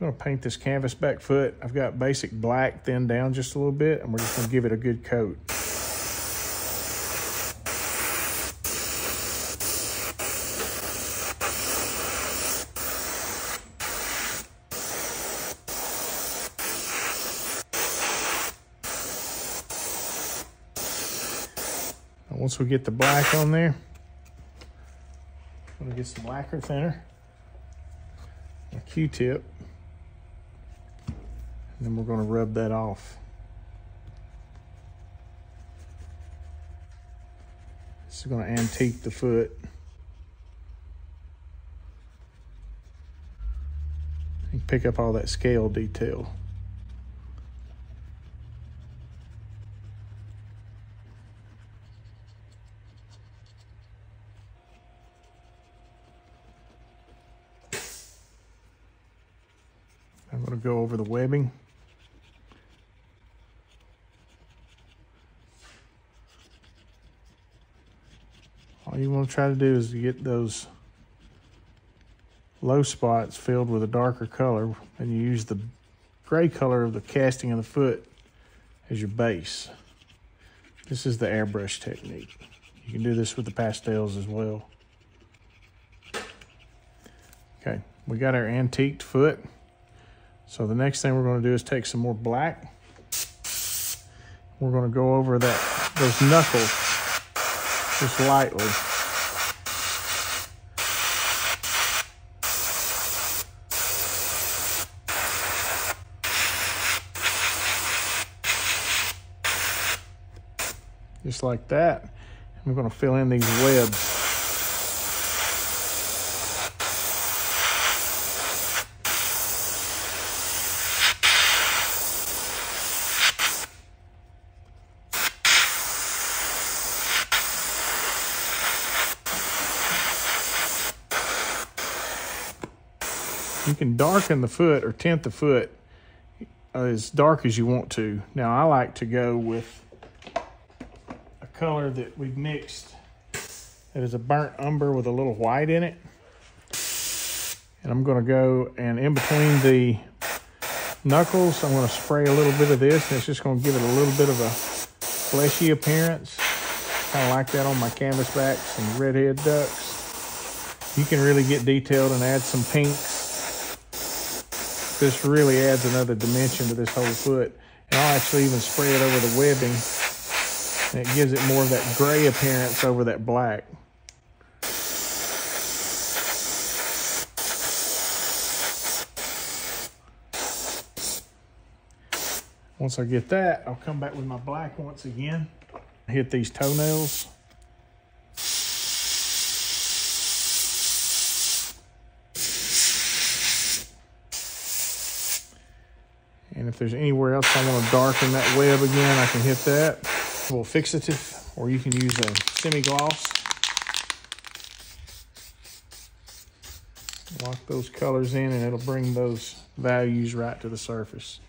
I'm gonna paint this canvasback foot. I've got basic black thinned down just a little bit and we're just gonna give it a good coat. once we get the black on there, I'm gonna get some lacquer thinner, a Q-tip, and then we're gonna rub that off. This is gonna antique the foot. And pick up all that scale detail. I'm going to go over the webbing. You want to try to do is to get those low spots filled with a darker color and you use the gray color of the casting of the foot as your base. This is the airbrush technique. You can do this with the pastels as well. Okay, we got our antiqued foot. So the next thing we're going to do is take some more black. We're going to go over that those knuckles just lightly. Just like that. I'm going to fill in these webs. You can darken the foot or tint the foot as dark as you want to. Now I like to go with color that we've mixed that is a burnt umber with a little white in it. And I'm gonna go and in between the knuckles, I'm gonna spray a little bit of this and it's just gonna give it a little bit of a fleshy appearance. Kind of like that on my canvasbacks and redhead ducks. You can really get detailed and add some pinks this really adds another dimension to this whole foot. And I'll actually even spray it over the webbing. And it gives it more of that gray appearance over that black. Once I get that, I'll come back with my black once again. Hit these toenails. And if there's anywhere else I want to darken that web again, I can hit that. Fixative, or you can use a semi-gloss. Lock those colors in and it'll bring those values right to the surface.